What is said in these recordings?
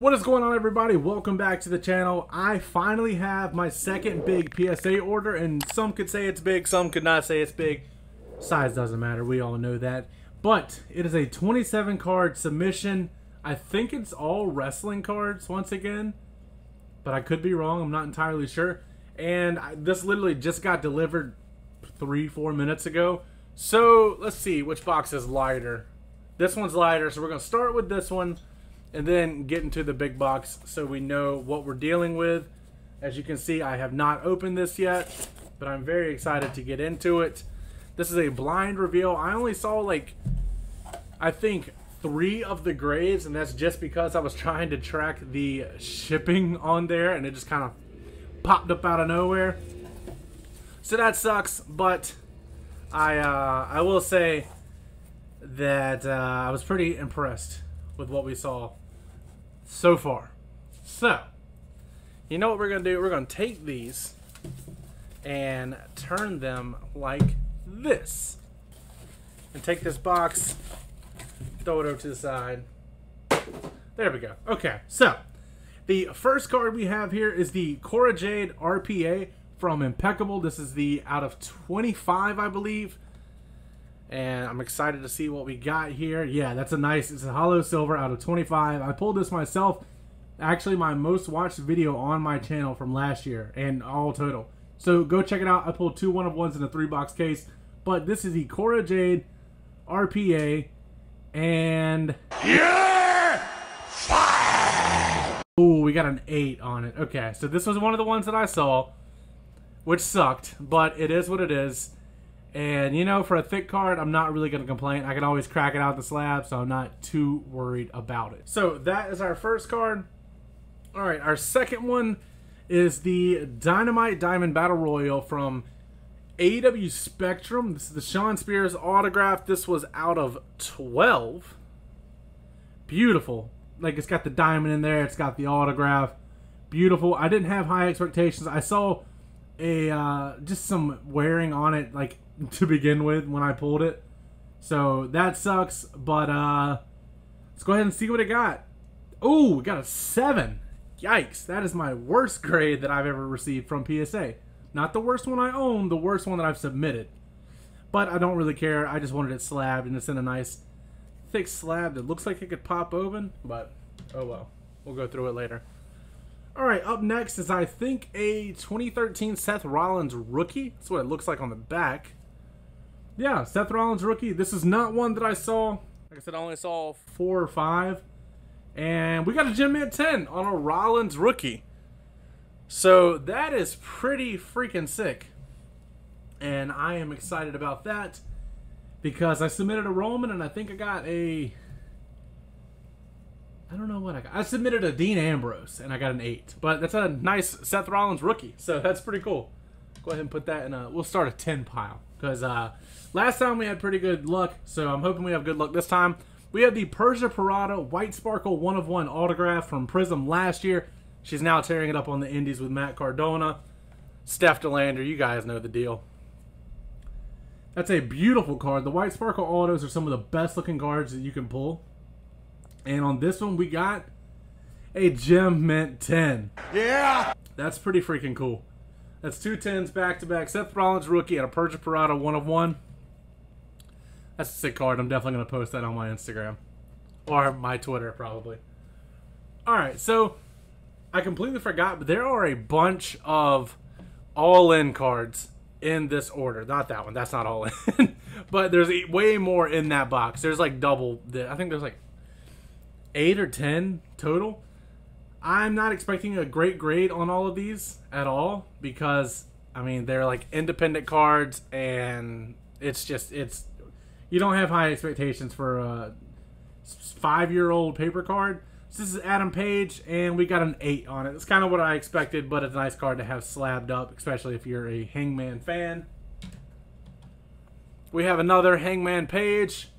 What is going on everybody? Welcome back to the channel. I finally have my second big PSA order and some could say it's big, some could not say it's big. Size doesn't matter, we all know that. But it is a 27 card submission. I think it's all wrestling cards once again. But I could be wrong, I'm not entirely sure. And this literally just got delivered three, four minutes ago. So let's see which box is lighter. This one's lighter, so we're to start with this one and then get into the big box so we know what we're dealing with. As you can see, I have not opened this yet, but I'm very excited to get into it. This is a blind reveal. I only saw like, I think three of the grades, and that's just because I was trying to track the shipping on there, and it just kind of popped up out of nowhere. So that sucks, but I uh, I will say that uh, I was pretty impressed with what we saw so far. So, you know what we're going to do? We're going to take these and turn them like this. And take this box, throw it over to the side. There we go. Okay, so the first card we have here is the Cora Jade RPA from Impeccable. This is the out of 25, I believe and I'm excited to see what we got here. Yeah, that's a nice, it's a hollow silver out of 25. I pulled this myself, actually my most watched video on my channel from last year, and all total. So go check it out. I pulled two one of ones in a three box case, but this is the Cora Jade RPA, and yeah, Oh, we got an eight on it. Okay, so this was one of the ones that I saw, which sucked, but it is what it is. And, you know, for a thick card, I'm not really going to complain. I can always crack it out the slab, so I'm not too worried about it. So that is our first card. All right, our second one is the Dynamite Diamond Battle Royal from AEW Spectrum. This is the Shawn Spears autograph. This was out of 12. Beautiful. Like, it's got the diamond in there. It's got the autograph. Beautiful. I didn't have high expectations. I saw a uh, just some wearing on it, like to begin with when I pulled it. So that sucks, but uh, let's go ahead and see what it got. Oh, we got a 7. Yikes, that is my worst grade that I've ever received from PSA. Not the worst one I own, the worst one that I've submitted. But I don't really care. I just wanted it slabbed, and it's in a nice thick slab that looks like it could pop open, but oh well. We'll go through it later. Alright, up next is, I think, a 2013 Seth Rollins rookie. That's what it looks like on the back yeah, Seth Rollins rookie. This is not one that I saw. Like I said, I only saw four or five. And we got a Gem Mint 10 on a Rollins rookie. So that is pretty freaking sick. And I am excited about that because I submitted a Roman and I think I got a. I don't know what I got. I submitted a Dean Ambrose and I got an 8. But that's a nice Seth Rollins rookie. So that's pretty cool. Go ahead and put that in a. We'll start a 10 pile. Because uh, last time we had pretty good luck, so I'm hoping we have good luck this time. We have the Persia Pirotta White Sparkle 1 of 1 autograph from Prizm last year. She's now tearing it up on the Indies with Matt Cardona. Steph DeLander, you guys know the deal. That's a beautiful card. The White Sparkle autos are some of the best looking cards that you can pull. And on this one, we got a Gem Mint 10. Yeah! That's pretty freaking cool. That's two tens back to back. Seth Rollins rookie and a Persia Pirotta one of one. That's a sick card. I'm definitely to post that on my Instagram. Or my Twitter, probably. Alright, so I completely forgot, but there are a bunch of all in cards in this order. Not that one. That's not all in. but there's way more in that box. There's like double. The, I think there's like eight or ten total. I'm not expecting a great grade on all of these at all because I mean they're like independent cards and it's just it's you don't have high expectations for a five year old paper card. So this is Adam Page and we got an eight on it. It's kind of what I expected, but it's a nice card to have slabbed up, especially if you're a Hangman fan. We have another Hangman Page.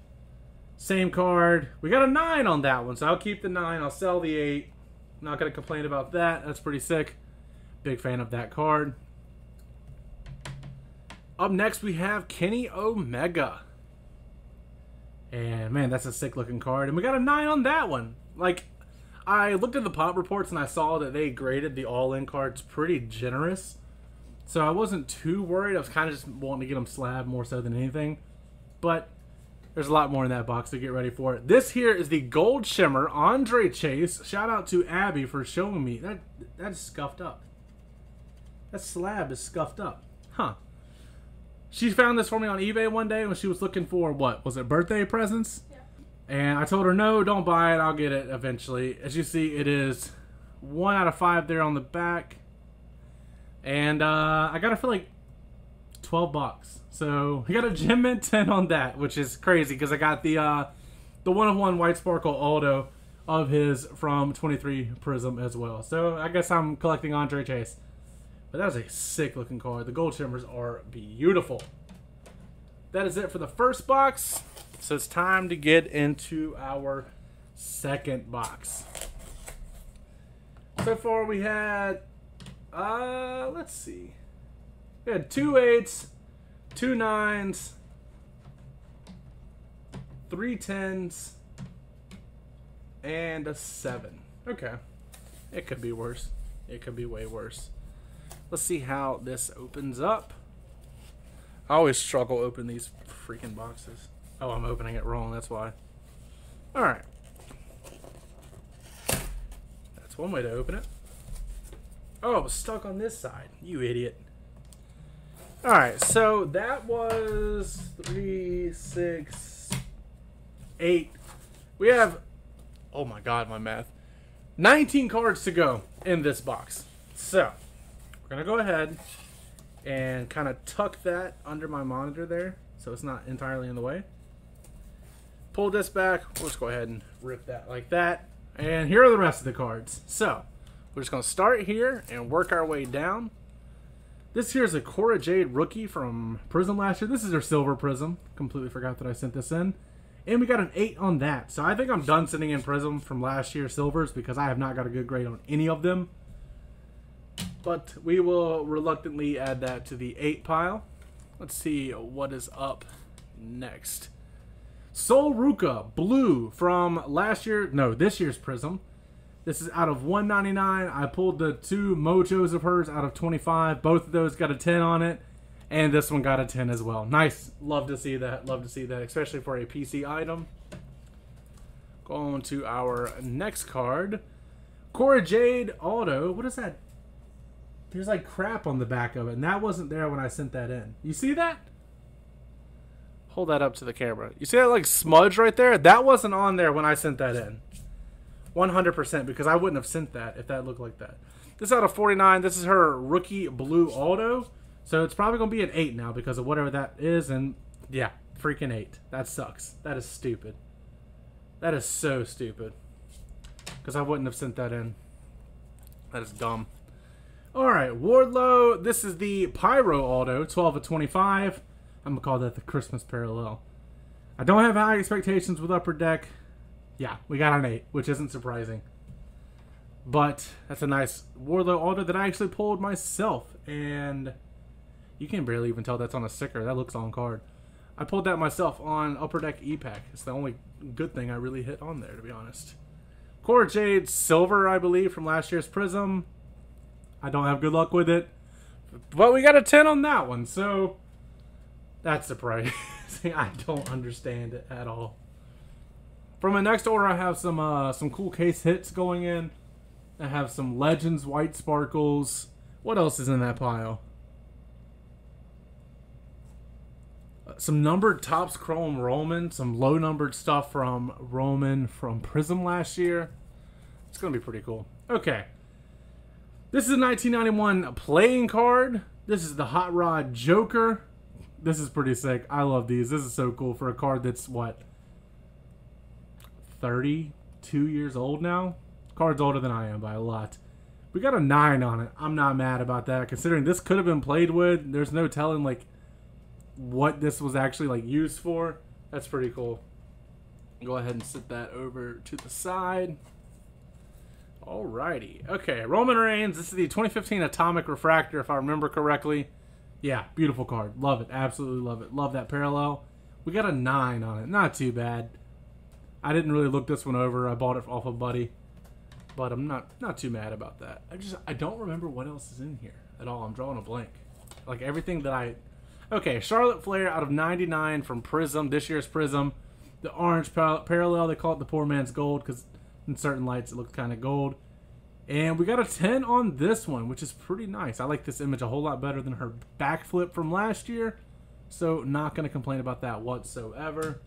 Same card. We got a 9 on that one, so I'll keep the 9. I'll sell the 8. Not going to complain about that. That's pretty sick. Big fan of that card. Up next, we have Kenny Omega. And man, that's a sick looking card. And we got a 9 on that one. Like, I looked at the pop reports and I saw that they graded the all-in cards pretty generous. So I wasn't too worried. I was kind of just wanting to get them slab more so than anything. But there's a lot more in that box to get ready for it. This here is the Gold Shimmer Andre Chase. Shout out to Abby for showing me. That That's scuffed up. That slab is scuffed up. Huh. She found this for me on eBay one day when she was looking for, what, was it birthday presents? Yeah. And I told her, no, don't buy it. I'll get it eventually. As you see, it is one out of five there on the back. And uh, I gotta feel like 12 bucks. So I got a gem mint 10 on that, which is crazy because I got the uh, the one of one white sparkle auto of his from 23 Prizm as well. So I guess I'm collecting Andre Chase. But that was a sick looking card. The gold shimmers are beautiful. That is it for the first box. So it's time to get into our second box. So far we had, uh, let's see. We had two eights, two nines, three tens, and a seven. Okay. It could be worse. It could be way worse. Let's see how this opens up. I always struggle open these freaking boxes. Oh, I'm opening it wrong, that's why. Alright. That's one way to open it. Oh, stuck on this side. You idiot. Alright, so that was three, six, eight. We have, oh my god, my math. 19 cards to go in this box. So, we're to go ahead and kind of tuck that under my monitor there so it's not entirely in the way. Pull this back. We'll just go ahead and rip that like that. And here are the rest of the cards. So, we're just to start here and work our way down. This here is a Cora Jade rookie from Prizm last year. This is her silver Prizm. Completely forgot that I sent this in. And we got an 8 on that. So I think I'm done sending in Prizm from last year's silvers because I have not got a good grade on any of them. But we will reluctantly add that to the 8 pile. Let's see what is up next. Sol Ruca, blue from last year, no, this year's Prizm. This is out of 199. I pulled the two Mojos of hers out of 25. Both of those got a 10 on it. And this one got a 10 as well. Nice. Love to see that. Love to see that, especially for a PC item. Going to our next card. Cora Jade auto. What is that there's like crap on the back of it, and that wasn't there when I sent that in. You see that? Hold that up to the camera. You see that like smudge right there? That wasn't on there when I sent that in. 100% because I wouldn't have sent that if that looked like that. This out of 49. This is her rookie blue auto. So it's probably going to be an 8 now because of whatever that is. And yeah, freaking 8. That sucks. That is stupid. That is so stupid. Because I wouldn't have sent that in. That is dumb. Alright, Wardlow. This is the Pyro auto, 12 of 25. I'm going to call that the Christmas parallel. I don't have high expectations with Upper Deck. Yeah, we got an 8, which isn't surprising. But that's a nice Wardlow auto that I actually pulled myself. And you can barely even tell that's on a sticker. That looks on card. I pulled that myself on Upper Deck E-Pack. It's the only good thing I really hit on there, to be honest. Cora Jade Silver, I believe, from last year's Prizm. I don't have good luck with it. But we got a 10 on that one, so that's surprising. I don't understand it at all. For my next order, I have some uh, some cool case hits going in. I have some Legends White Sparkles. What else is in that pile? Uh, some numbered Topps Chrome Roman. Some low numbered stuff from Roman from Prizm last year. It's going to be pretty cool. Okay. This is a 1991 playing card. This is the Hot Rod Joker. This is pretty sick. I love these. This is so cool for a card that's, what, 32 years old now? Card's older than I am by a lot. We got a 9 on it. I'm not mad about that. Considering this could have been played with, there's no telling, like, what this was actually, like, used for. That's pretty cool. Go ahead and sit that over to the side. Alrighty. Okay, Roman Reigns. This is the 2015 Atomic Refractor, if I remember correctly. Yeah, beautiful card. Love it. Absolutely love it. Love that parallel. We got a 9 on it. Not too bad. I didn't really look this one over. I bought it off of Buddy. but I'm not not too mad about that. I just I don't remember what else is in here at all. I'm drawing a blank. Like everything that I Okay, Charlotte Flair out of 99 from Prizm, this year's Prizm. The orange par parallel, they call it the poor man's gold because in certain lights it looks kind of gold. And we got a 10 on this one, which is pretty nice. I like this image a whole lot better than her backflip from last year. So not going to complain about that whatsoever.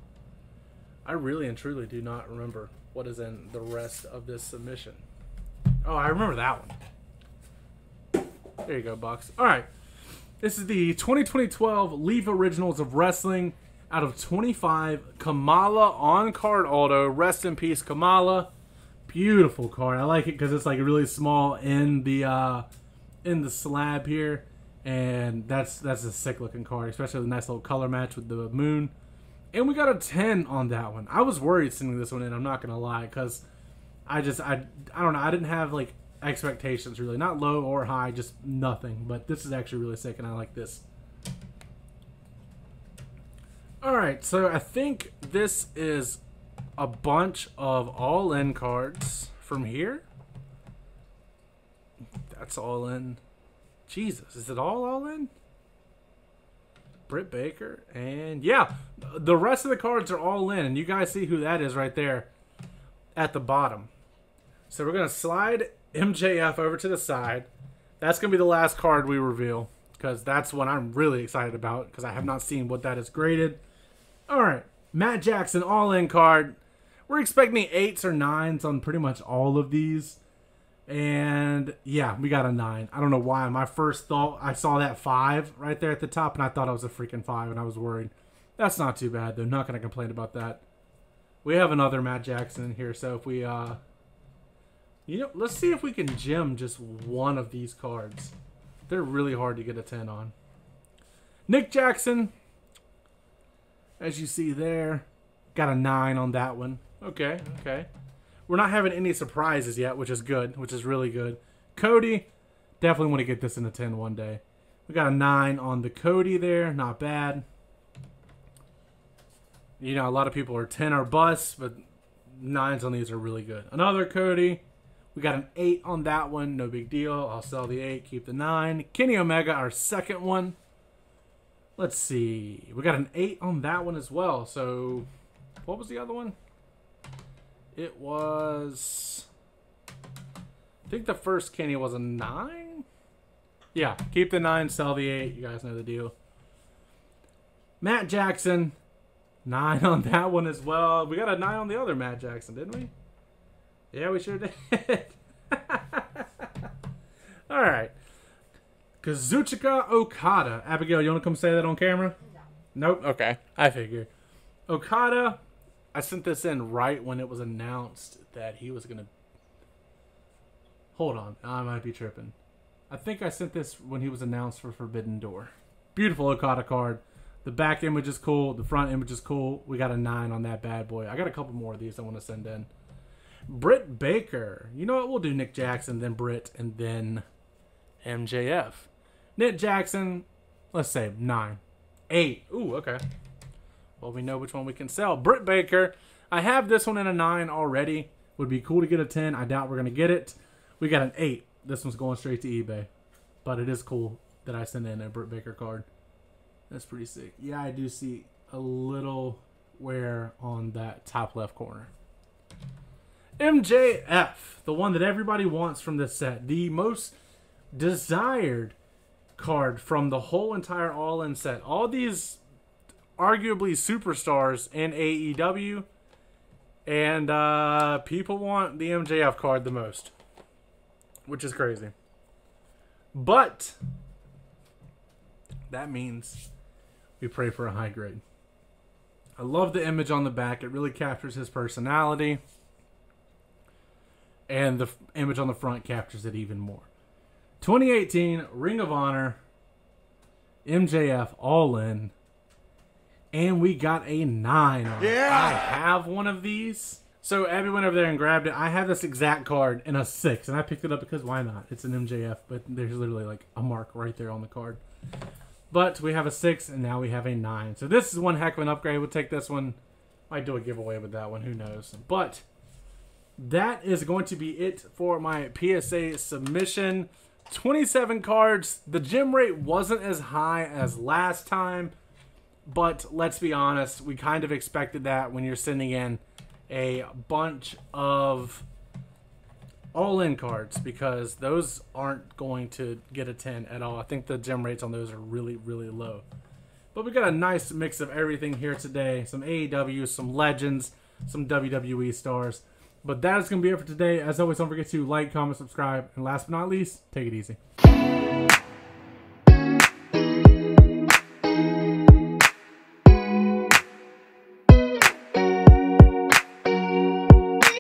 I really and truly do not remember what is in the rest of this submission. Oh, I remember that one. There you go, Bucks. All right. This is the 2012 Leaf Originals of Wrestling out of 25. Kamala on card auto. Rest in peace, Kamala. Beautiful card. I like it because it's like really small in the uh, in the slab here, and that's that's a sick looking card, especially the nice little color match with the moon. And we got a 10 on that one. I was worried sending this one in. I'm not gonna lie, because I just I I don't know. I didn't have like expectations really, not low or high, just nothing. But this is actually really sick, and I like this. All right, so I think this is a bunch of all-in cards from here. That's all in. Jesus, is it all all in? Britt Baker, and yeah, the rest of the cards are all in, and you guys see who that is right there at the bottom. So we're gonna slide MJF over to the side. That's gonna be the last card we reveal because that's what I'm really excited about because I have not seen what that is graded. All right, Matt Jackson all in card. We're expecting eights or nines on pretty much all of these. And yeah, we got a nine. I don't know why. My first thought, I saw that five right there at the top, and I thought it was a freaking five, and I was worried. That's not too bad, though. Not going to complain about that. We have another Matt Jackson here, so if we, uh, you know, let's see if we can gem just one of these cards. They're really hard to get a 10 on. Nick Jackson, as you see there, got a 9 on that one. Okay, okay. We're not having any surprises yet, which is good, which is really good. Cody, definitely want to get this in a 10 one day. We got a 9 on the Cody there, not bad. You know, a lot of people are 10 or bust, but 9s on these are really good. Another Cody. We got an 8 on that one, no big deal. I'll sell the 8, keep the 9. Kenny Omega, our second one. Let's see. We got an 8 on that one as well. So, what was the other one? It was... I think the first Kenny was a 9? Yeah, keep the 9, sell the 8. You guys know the deal. Matt Jackson, 9 on that one as well. We got a 9 on the other Matt Jackson, didn't we? Yeah, we sure did. All right. Kazuchika Okada. Abigail, you want to come say that on camera? No. Nope. Okay. I figure. Okada, I sent this in right when it was announced that he was going to. Hold on. I might be tripping. I think I sent this when he was announced for Forbidden Door. Beautiful Okada card. The back image is cool. The front image is cool. We got a 9 on that bad boy. I got a couple more of these I want to send in. Britt Baker. You know what? We'll do Nick Jackson, then Britt, and then MJF. Nick Jackson, let's say 9. 8. Ooh, okay. Well, we know which one we can sell. Britt Baker. I have this one in a 9 already. Would be cool to get a 10. I doubt we're going to get it. We got an 8. This one's going straight to eBay. But it is cool that I sent in a Britt Baker card. That's pretty sick. Yeah, I do see a little wear on that top left corner. MJF, the one that everybody wants from this set. The most desired card from the whole entire All In set. All these arguably superstars in AEW, and uh, people want the MJF card the most, which is crazy. But that means we pray for a high grade. I love the image on the back. It really captures his personality. And the image on the front captures it even more. 2018 Ring of Honor MJF All In and we got a nine. yeah, I have one of these. So Abby went over there and grabbed it. I have this exact card in a six, and I picked it up because why not? It's an MJF, but there's literally like a mark right there on the card. But we have a six, and now we have a nine. So this is one heck of an upgrade. We'll take this one. Might do a giveaway with that one. Who knows? But that is going to be it for my PSA submission. 27 cards. The gem rate wasn't as high as last time, but let's be honest, we kind of expected that when you're sending in a bunch of all-in cards because those aren't going to get a 10 at all. I think the gem rates on those are really, really low. But we got a nice mix of everything here today. Some AEW, some Legends, some WWE stars. But that is going to be it for today. As always, don't forget to like, comment, subscribe, and last but not least, take it easy.